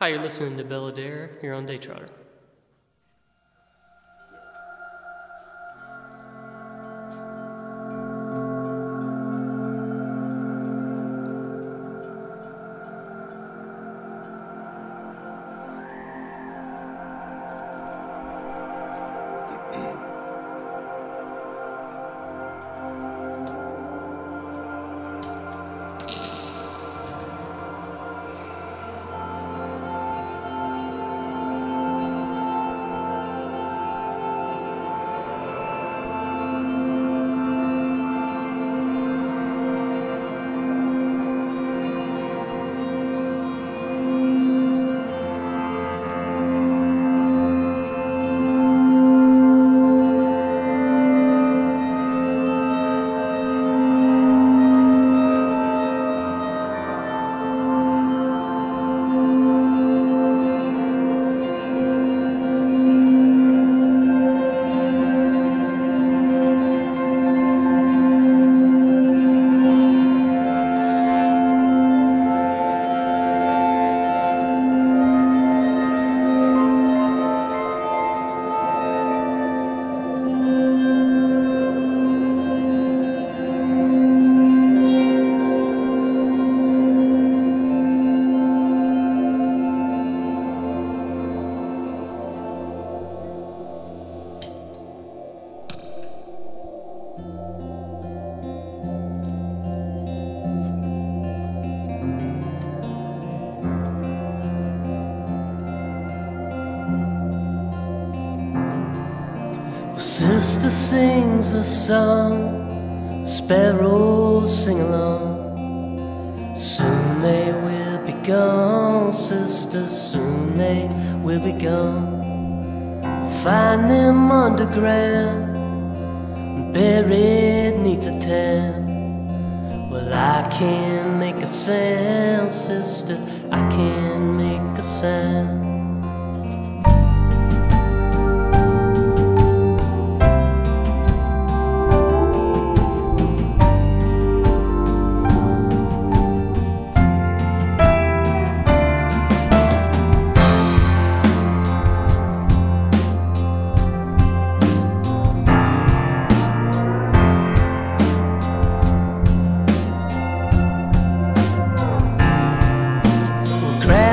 Hi, you're listening to Bella Belle Adair here on Daytrotter. Sister sings a song, sparrows sing along. Soon they will be gone, sister, soon they will be gone. We'll find them underground, buried neath the town. Well, I can make a sound, sister, I can make a sound.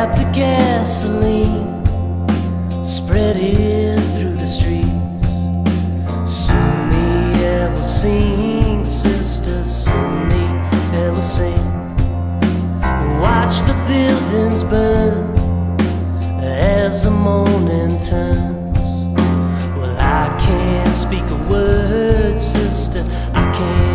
up the gasoline, spread it through the streets. Soon the air will sing, sister, Soon the air will sing. Watch the buildings burn as the morning turns. Well, I can't speak a word, sister, I can't.